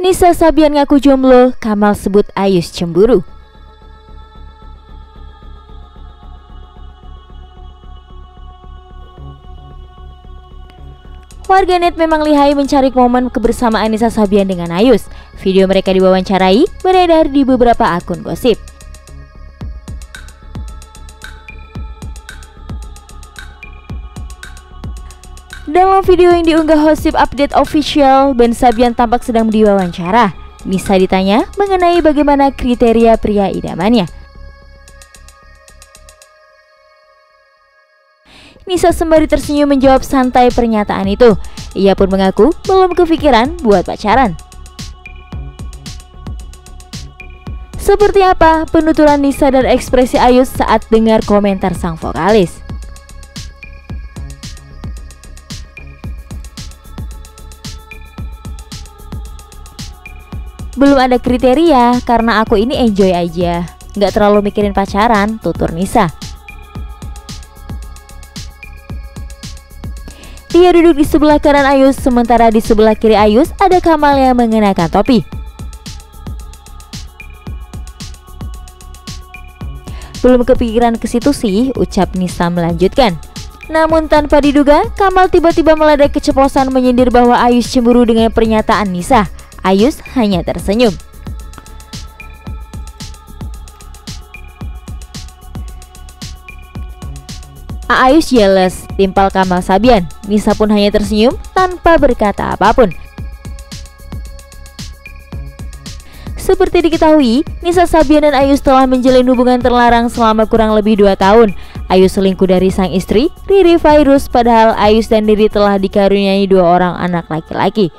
Nisa Sabian ngaku jomblo, Kamal sebut Ayus cemburu. Warganet memang lihai mencari momen kebersamaan Nisa Sabian dengan Ayus. Video mereka diwawancarai beredar di beberapa akun gosip. Dalam video yang diunggah Hosip Update Official, Ben Sabian tampak sedang diwawancara. Nisa ditanya mengenai bagaimana kriteria pria idamannya. Nisa sembari tersenyum menjawab santai pernyataan itu. Ia pun mengaku belum kepikiran buat pacaran. Seperti apa penuturan Nisa dan ekspresi Ayus saat dengar komentar sang vokalis? Belum ada kriteria karena aku ini enjoy aja Nggak terlalu mikirin pacaran, tutur Nisa Dia duduk di sebelah kanan Ayus Sementara di sebelah kiri Ayus ada Kamal yang mengenakan topi Belum kepikiran ke situ sih, ucap Nisa melanjutkan. Namun tanpa diduga, Kamal tiba-tiba meledek keceplosan menyindir bahwa Ayus cemburu dengan pernyataan Nisa. Ayus hanya tersenyum. Ayus jealous, timpal Kamal Sabian. Nisa pun hanya tersenyum tanpa berkata apa pun. Seperti diketahui, Nisa Sabian dan Ayus telah menjalin hubungan terlarang selama kurang lebih 2 tahun. Ayus selingkuh dari sang istri, Riri Virus, padahal Ayus dan Riri telah dikaruniai dua orang anak laki-laki.